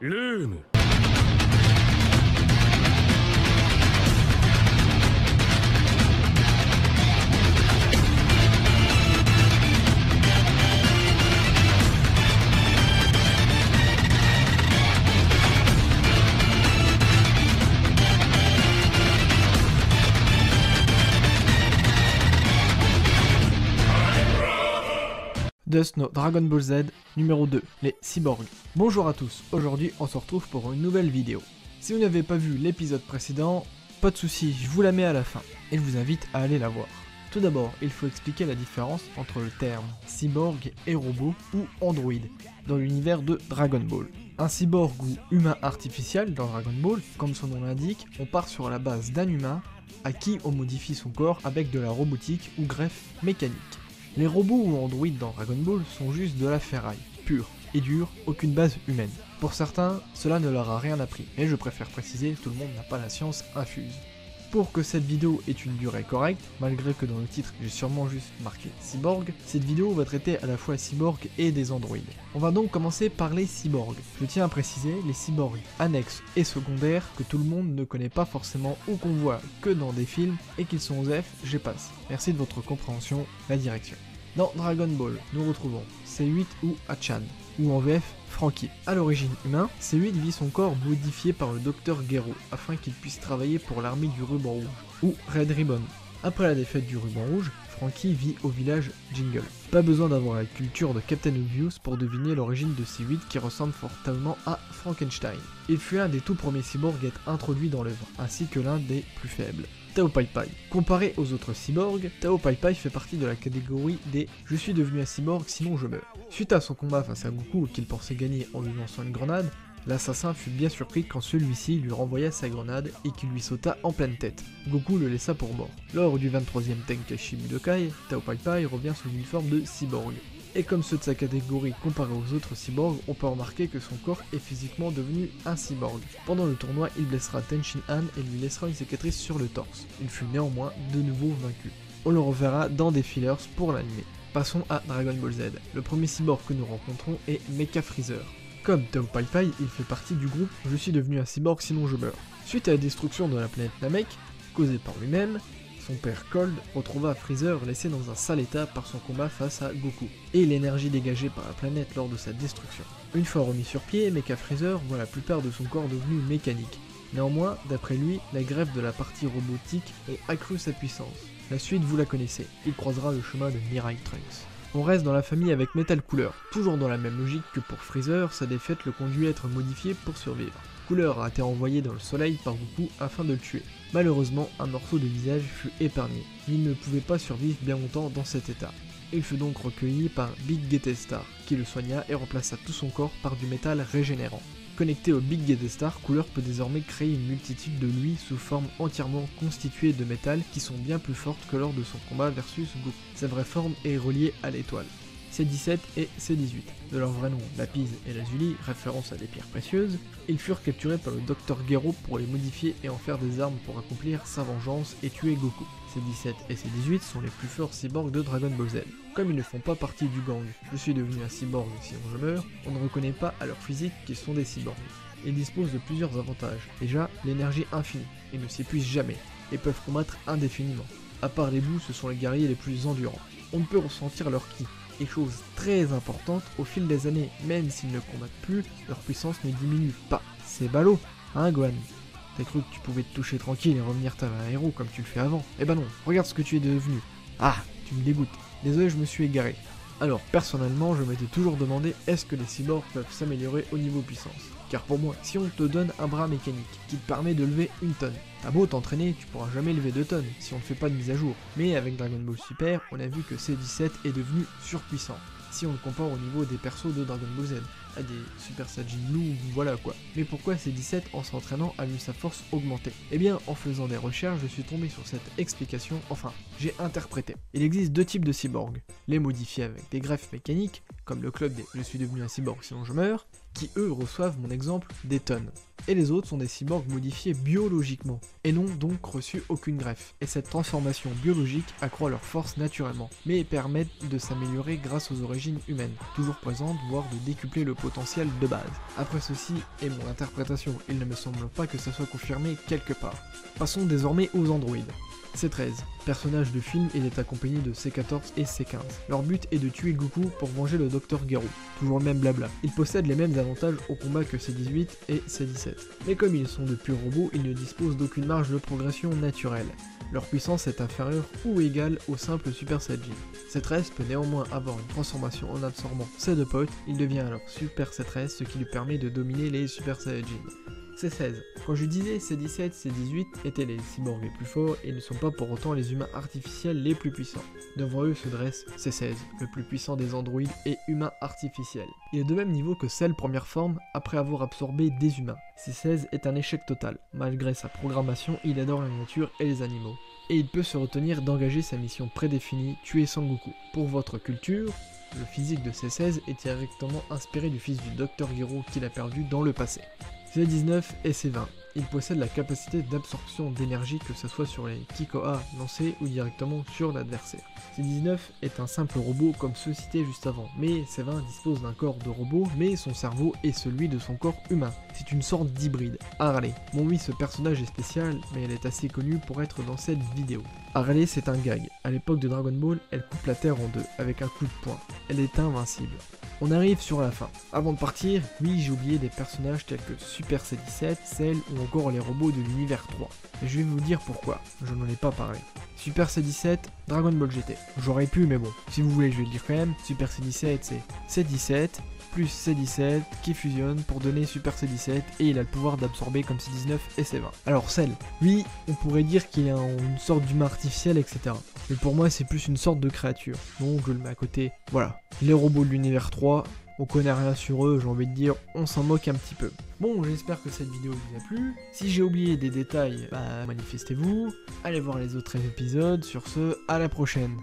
Lume No Dragon Ball Z numéro 2, les cyborgs. Bonjour à tous, aujourd'hui on se retrouve pour une nouvelle vidéo. Si vous n'avez pas vu l'épisode précédent, pas de souci, je vous la mets à la fin, et je vous invite à aller la voir. Tout d'abord, il faut expliquer la différence entre le terme cyborg et robot ou android dans l'univers de Dragon Ball. Un cyborg ou humain artificiel dans Dragon Ball, comme son nom l'indique, on part sur la base d'un humain à qui on modifie son corps avec de la robotique ou greffe mécanique. Les robots ou androïdes dans Dragon Ball sont juste de la ferraille, pure et dure, aucune base humaine. Pour certains, cela ne leur a rien appris, mais je préfère préciser, tout le monde n'a pas la science infuse. Pour que cette vidéo ait une durée correcte, malgré que dans le titre j'ai sûrement juste marqué cyborg, cette vidéo va traiter à la fois cyborg et des androïdes. On va donc commencer par les cyborgs. Je tiens à préciser les cyborgs annexes et secondaires que tout le monde ne connaît pas forcément ou qu'on voit que dans des films et qu'ils sont aux F, j'ai passe. Merci de votre compréhension, la direction. Dans Dragon Ball, nous retrouvons C8 ou Achan, ou en VF Frankie. À l'origine humain, C8 vit son corps modifié par le docteur Gero afin qu'il puisse travailler pour l'armée du ruban rouge, ou Red Ribbon. Après la défaite du ruban rouge, Frankie vit au village Jingle. Pas besoin d'avoir la culture de Captain Obvious pour deviner l'origine de C8 qui ressemble fortement à Frankenstein. Il fut un des tout premiers cyborgs à être introduit dans l'œuvre, ainsi que l'un des plus faibles. Tao Pai Pai. Comparé aux autres cyborgs, Tao Pai Pai fait partie de la catégorie des « je suis devenu un cyborg sinon je meurs ». Suite à son combat face à Goku qu'il pensait gagner en lui lançant une grenade, l'assassin fut bien surpris quand celui-ci lui renvoya sa grenade et qu'il lui sauta en pleine tête. Goku le laissa pour mort. Lors du 23e Tenkaichi Budokai, Tao Pai Pai revient sous une forme de cyborg et comme ceux de sa catégorie comparés aux autres cyborgs, on peut remarquer que son corps est physiquement devenu un cyborg. Pendant le tournoi, il blessera Tenshin Han et lui laissera une cicatrice sur le torse. Il fut néanmoins de nouveau vaincu. On le reverra dans des fillers pour l'anime. Passons à Dragon Ball Z. Le premier cyborg que nous rencontrons est Mecha Freezer. Comme Tao Pai il fait partie du groupe Je suis devenu un cyborg sinon je meurs. Suite à la destruction de la planète Namek, causée par lui-même, son père Cold retrouva Freezer laissé dans un sale état par son combat face à Goku, et l'énergie dégagée par la planète lors de sa destruction. Une fois remis sur pied, Mecha Freezer voit la plupart de son corps devenu mécanique. Néanmoins, d'après lui, la greffe de la partie robotique a accru sa puissance. La suite vous la connaissez, il croisera le chemin de Mirai Trunks. On reste dans la famille avec Metal Cooler. Toujours dans la même logique que pour Freezer, sa défaite le conduit à être modifié pour survivre. Cooler a été envoyé dans le soleil par Goku afin de le tuer. Malheureusement, un morceau de visage fut épargné. Il ne pouvait pas survivre bien longtemps dans cet état. Il fut donc recueilli par Big Star, qui le soigna et remplaça tout son corps par du métal régénérant. Connecté au Big Gete Star, Cooler peut désormais créer une multitude de lui sous forme entièrement constituée de métal qui sont bien plus fortes que lors de son combat versus Goku. Sa vraie forme est reliée à l'étoile. C17 et C18. De leur vrai nom, Lapis et Lazuli, référence à des pierres précieuses, ils furent capturés par le Dr Gero pour les modifier et en faire des armes pour accomplir sa vengeance et tuer Goku. C17 et C18 sont les plus forts cyborgs de Dragon Ball Z. Comme ils ne font pas partie du gang Je suis devenu un cyborg sinon je meurs, on ne reconnaît pas à leur physique qu'ils sont des cyborgs. Ils disposent de plusieurs avantages. Déjà, l'énergie infinie, ils ne s'épuisent jamais, et peuvent combattre indéfiniment. À part les bouts, ce sont les guerriers les plus endurants. On peut ressentir leur ki, et chose très importante, au fil des années, même s'ils ne combattent plus, leur puissance ne diminue pas. C'est ballot, hein Gohan? T'as cru que tu pouvais te toucher tranquille et revenir tel un héros comme tu le fais avant? Eh ben non, regarde ce que tu es devenu. Ah, tu me dégoûtes. Désolé, je me suis égaré. Alors, personnellement, je m'étais toujours demandé est-ce que les cyborgs peuvent s'améliorer au niveau puissance? Car pour moi, si on te donne un bras mécanique qui te permet de lever une tonne, t'as beau t'entraîner, tu pourras jamais lever 2 tonnes si on ne fait pas de mise à jour. Mais avec Dragon Ball Super, on a vu que C17 est devenu surpuissant si on le compare au niveau des persos de Dragon Ball Z, des Super Saiyan Blue, voilà quoi. Mais pourquoi C17 en s'entraînant a vu sa force augmenter? Eh bien, en faisant des recherches, je suis tombé sur cette explication, enfin, j'ai interprété. Il existe deux types de cyborgs, les modifiés avec des greffes mécaniques, comme le club des Je suis devenu un cyborg sinon je meurs, qui eux reçoivent mon exemple des tonnes. Et les autres sont des cyborgs modifiés biologiquement, et n'ont donc reçu aucune greffe. Et cette transformation biologique accroît leur force naturellement, mais permettent de s'améliorer grâce aux origines humaines, toujours présentes, voire de décupler le potentiel de base. Après ceci est mon interprétation, il ne me semble pas que ça soit confirmé quelque part. Passons désormais aux androïdes. C13. Personnage de film, il est accompagné de C14 et C15. Leur but est de tuer Goku pour venger le Docteur Gero. Toujours le même blabla. Ils possèdent les mêmes avantages au combat que C18 et C17. Mais comme ils sont de purs robots, ils ne disposent d'aucune marge de progression naturelle. Leur puissance est inférieure ou égale au simple Super Saiyajin. C13 peut néanmoins avoir une transformation en absorbant ses deux potes, il devient alors Super C13 ce qui lui permet de dominer les Super Saiyajin. C16. Quand je disais C17, C18 étaient les cyborgs les plus forts et ne sont pas pour autant les humains artificiels les plus puissants. Devant eux se dresse C16, le plus puissant des androïdes et humains artificiels. Il est de même niveau que celle première forme après avoir absorbé des humains. C16 est un échec total. Malgré sa programmation, il adore la nature et les animaux. Et il peut se retenir d'engager sa mission prédéfinie, tuer Sangoku. Pour votre culture, le physique de C16 est directement inspiré du fils du Dr Gero qu'il a perdu dans le passé. C19 et C20. Ils possèdent la capacité d'absorption d'énergie que ce soit sur les Kikoa lancés ou directement sur l'adversaire. C19 est un simple robot comme ceux cités juste avant, mais C20 dispose d'un corps de robot, mais son cerveau est celui de son corps humain. C'est une sorte d'hybride. Harley. Bon oui, ce personnage est spécial, mais elle est assez connue pour être dans cette vidéo. Harley c'est un gag. À l'époque de Dragon Ball, elle coupe la Terre en deux avec un coup de poing. Elle est invincible. On arrive sur la fin. Avant de partir, oui, j'ai oublié des personnages tels que Super C17, Cell ou encore les robots de l'univers 3. Et je vais vous dire pourquoi, je n'en ai pas parlé. Super C17, Dragon Ball GT. J'aurais pu, mais bon, si vous voulez, je vais le dire quand même. Super C17, c'est C17 plus C17 qui fusionne pour donner Super C17 et il a le pouvoir d'absorber comme C19 et C20. Alors Cell, lui, on pourrait dire qu'il est une sorte d'humain artificiel, etc. Mais pour moi, c'est plus une sorte de créature. Donc je le mets à côté. Voilà. Les robots de l'univers 3, on connaît rien sur eux, j'ai envie de dire, on s'en moque un petit peu. Bon, j'espère que cette vidéo vous a plu. Si j'ai oublié des détails, bah manifestez-vous. Allez voir les autres épisodes. Sur ce, à la prochaine.